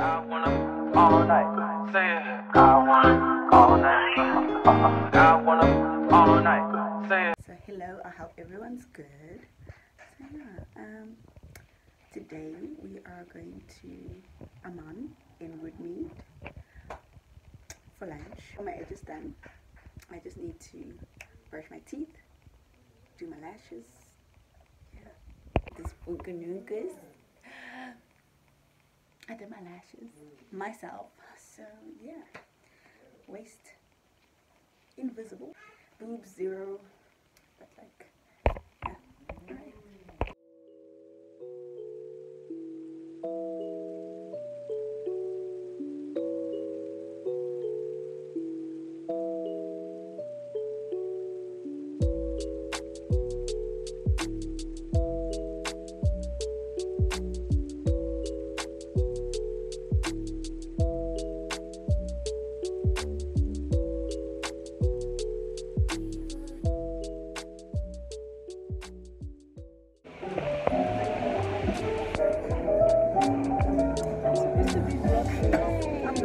So hello, I hope everyone's good. So yeah, um, today we are going to Aman in Woodmead for lunch. My edge is done. I just need to brush my teeth, do my lashes. Yeah, this Unkanukas. Did my lashes myself. So yeah, waist invisible, boobs zero, but like, yeah, alright.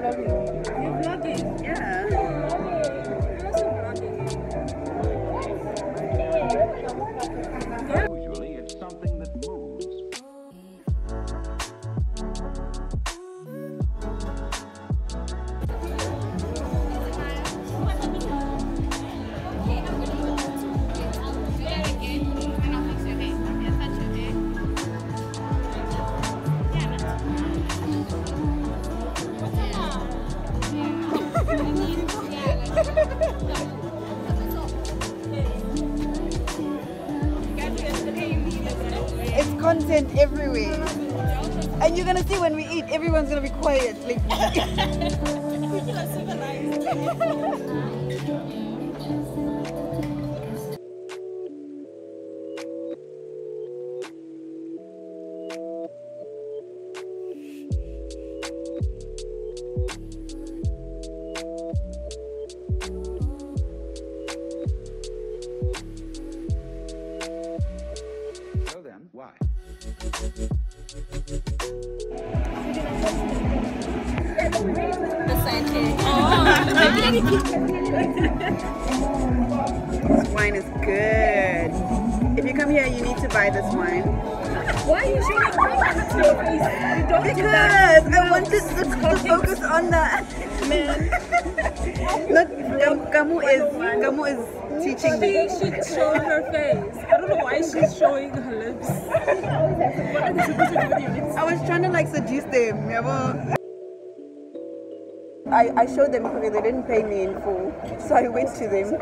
Yeah. It's content everywhere. And you're gonna see when we eat, everyone's gonna be quiet. Like, So then, why? this wine is good. If you come here, you need to buy this wine. Why are you showing it to your face? Don't do Because that. I wanted to, to focus on that. Man, Not Kam- Kamo is Kamo is teaching me. she should show her face. I don't know why she's showing her lips. What supposed to do with your lips? I was trying to like seduce them. but- I, I showed them because they didn't pay me in full. So I went to them.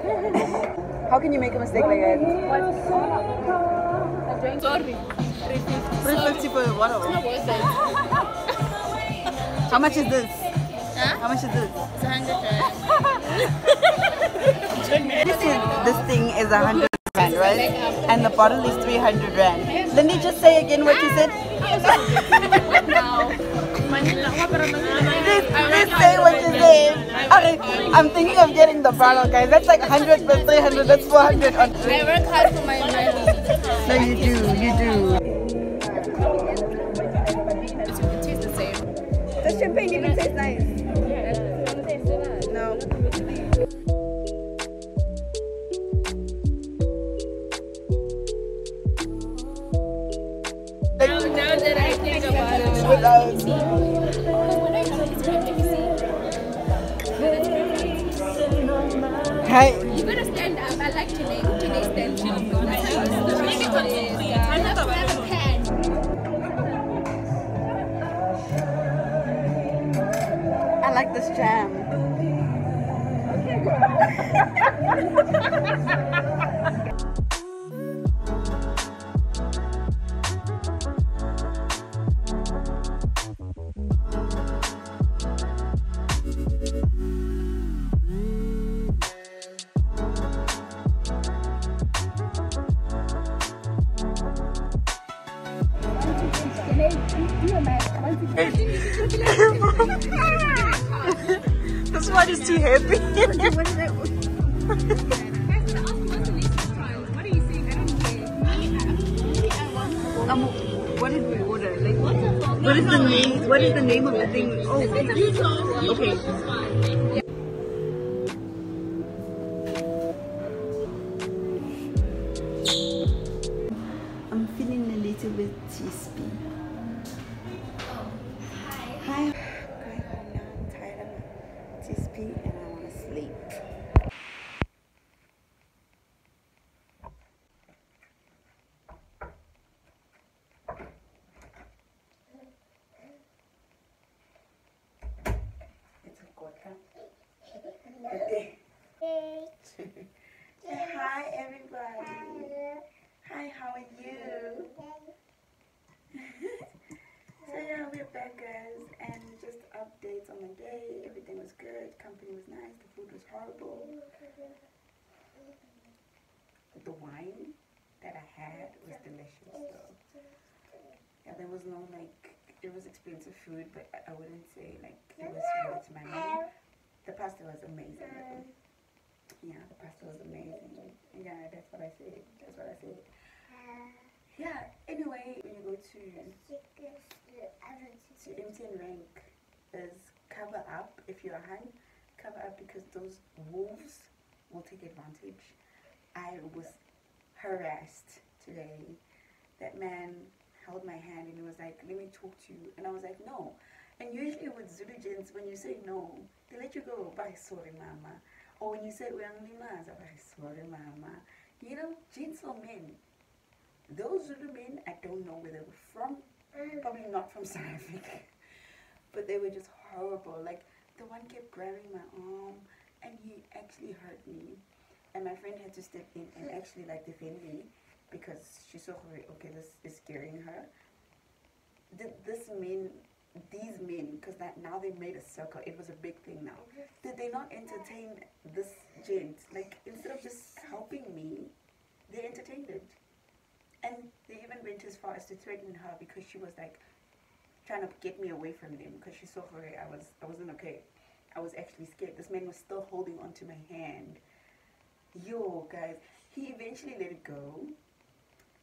How can you make a mistake like that? Sorry. 350 for the bottle. How much is this? How much is this? This is this thing is hundred rand, right? And the bottle is three hundred rand. Then they just say again what you said. Please, say what you said. Okay, I'm thinking of getting the bottle, guys. That's like hundred plus three hundred. That's four hundred on. I work hard for my money. No, you do, you do. It, Without. Hi. you gotta stand up. I like to to lay stand up. That's how it's- that's how it is, yeah. I have a pen. I like this jam. this one is too heavy. um, what did we order? Like, What is the name? What is the name of the thing? Oh, okay. Back, guys, and just updates on the day. Everything was good. Company was nice. The food was horrible. The wine that I had was delicious, though. Yeah, there was no like. It was expensive food, but I- I wouldn't say like it was worth my money. The pasta was amazing. though. Yeah, the pasta was amazing. Yeah, that's what I said. That's what I said. Yeah. Anyway, when you go to to MTN rank, is cover up if you're a hun. Cover up because those wolves will take advantage. I was harassed today. That man held my hand and he was like, "Let me talk to you," and I was like, "No." And usually with Zulu gents, when you say no, they let you go. Bye, sorry, mama. Or when you say uyangilimaza, bye, sorry, mama. You know, or men. Those Zulu men, I don't know where they were from. Probably not from South Africa. But they were just horrible. Like, the one kept grabbing my arm and he actually hurt me. And my friend had to step in and hmm. actually, like, defend me because she saw, her, okay, this is scaring her. Did this men, these men, because that now they made a circle, it was a big thing now. Did they not entertain this gent? Like, instead of just helping me, they entertained it. And they even went as far as to threaten her because she was like trying to get me away from them because she saw her I was I wasn't okay. I was actually scared. This man was still holding onto my hand. Yo, guys, he eventually let it go.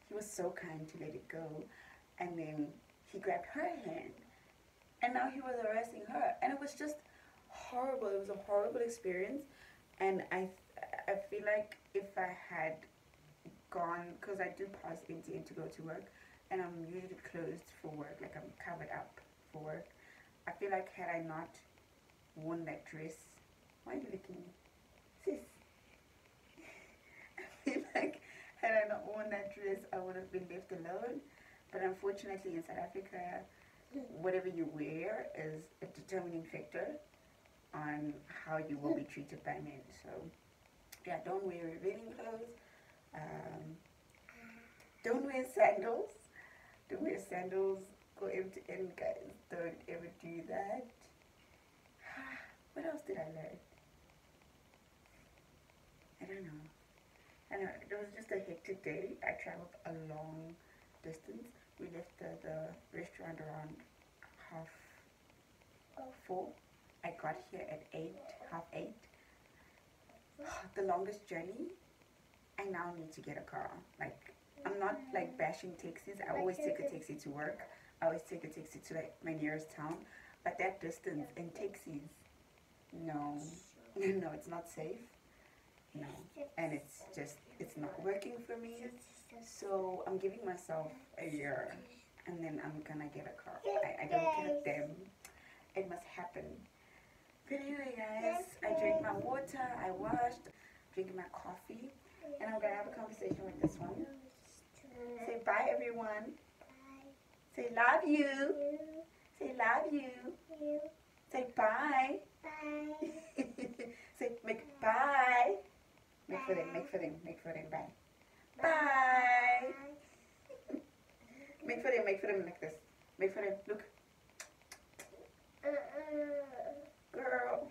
He was so kind to let it go. And then he grabbed her hand. And now he was harassing her. And it was just horrible. It was a horrible experience. And I I feel like if I had gone because I do pass MTN to go to work and I'm usually closed for work, like I'm covered up for work. I feel like had I not worn that dress, why are you looking? Sis. I feel like had I not worn that dress, I would have been left alone. But unfortunately, in South Africa, whatever you wear is a determining factor on how you will be treated by men. So, yeah, don't wear revealing clothes. Um, don't wear sandals. Don't wear sandals. Go MTN, guys. Don't ever do that. What else did I learn? I don't know. I know it was just a hectic day. I traveled a long distance. We left the, the restaurant around half four. I got here at eight, half eight. The longest journey I now need to get a car. Like, I'm not like bashing taxis. I always take a taxi to work. I always take a taxi to like my nearest town. But that distance and taxis, no, no, it's not safe. No, and it's just it's not working for me. So I'm giving myself a year, and then I'm gonna get a car. I, I don't get them. It must happen. But anyway, guys, I drank my water. I washed, drinking my coffee and I'm going to have a conversation with this one. Say bye, everyone. Bye. Say love you. you. Say love you. you. Say bye. Bye. Say make bye. Make for them, make for them, make for them, bye. Bye. bye. make for them, make for them like this. Make for them, look. Girl.